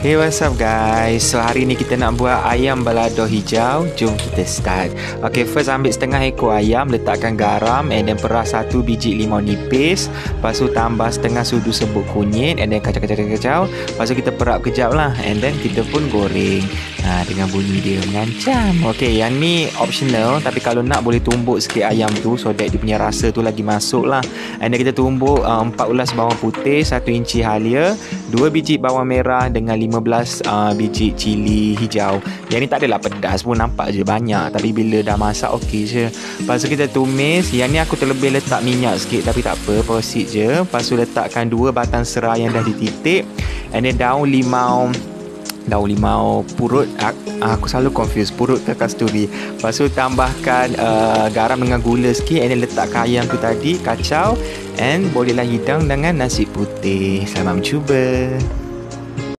Hey what's up guys? So hari ni kita nak buat ayam balado hijau. Jom kita start. Okay first ambil setengah ekor ayam Letakkan garam And then peras satu biji limau nipis. Lepas tu tambah setengah sudu sebut kunyit And then kacau-kacau-kacau. Lepas tu kita perap kejap lah And then kita pun goreng ha, Dengan bunyi dia mengancam. Okay yang ni optional Tapi kalau nak boleh tumbuk sikit ayam tu So that dia punya rasa tu lagi masuk lah And kita tumbuk uh, 4 ulas bawang putih 1 inci halia 2 biji bawang merah Dengan 15 uh, biji cili hijau. Yang ni tak adalah pedas pun nampak je banyak Tapi bila dah masak okey je. Lepas tu kita tumis. Yang ni aku terlebih letak minyak sikit Tapi tak apa proceed je. Lepas tu letakkan 2 batang serai yang dah dititik. And then daun limau daun limau purut aku selalu confuse purut ke kasturi. Lepas tu tambahkan uh, garam dengan gula sikit and then letakkan ayam tu tadi kacau and bolehlah hidang dengan nasi putih. Selamat mencuba